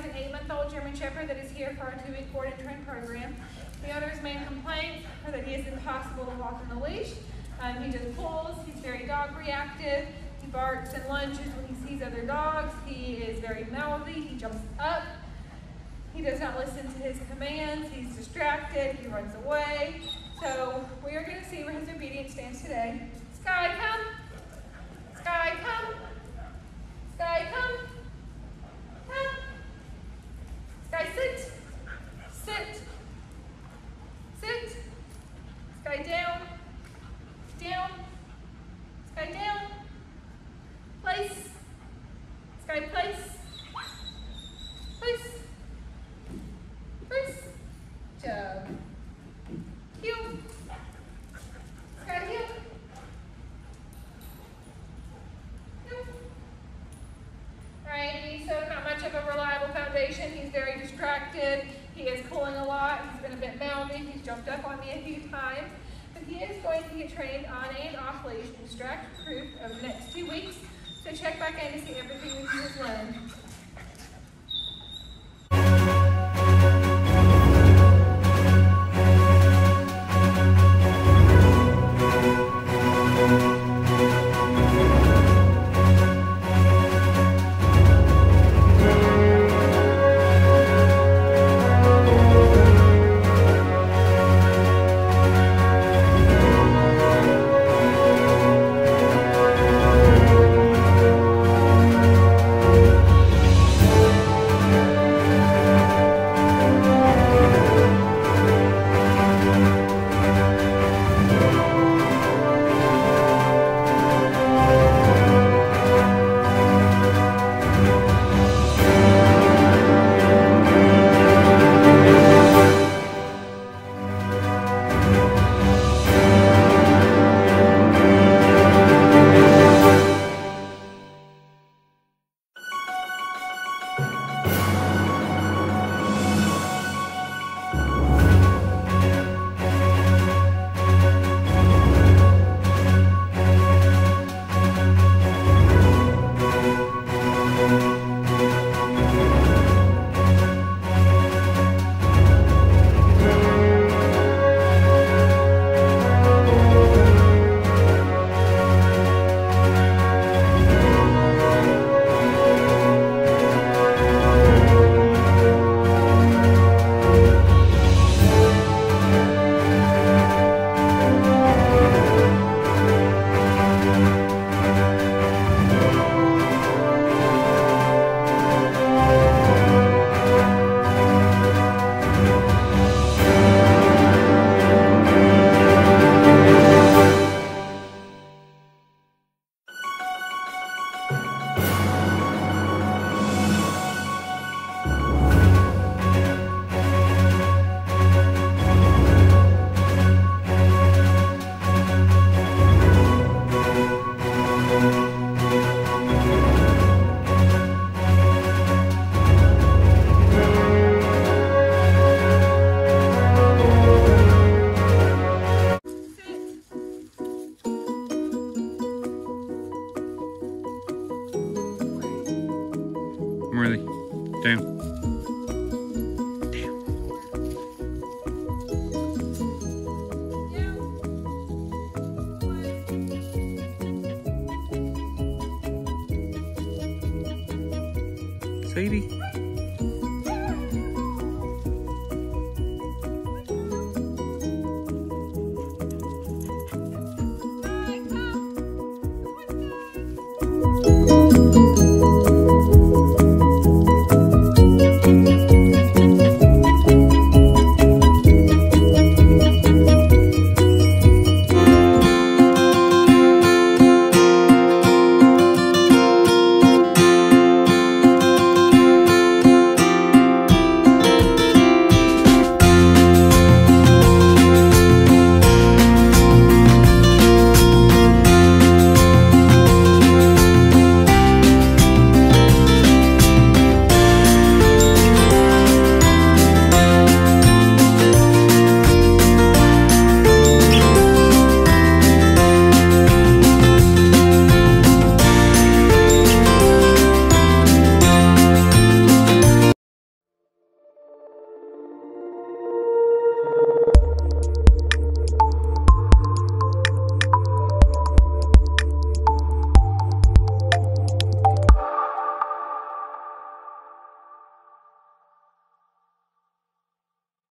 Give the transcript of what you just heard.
is an eight-month-old German Shepherd that is here for our two-week board and train program. The owner's main complaint is that he is impossible to walk on the leash. Um, he just pulls, he's very dog reactive, he barks and lunges when he sees other dogs, he is very mouthy, he jumps up, he does not listen to his commands, he's distracted, he runs away. So we are going to see where his obedience stands today. Sky, come! He is going to get trained on and off leash and distract proof over the next two weeks. So check back in to see everything that he has learned. Marley, down. Sadie.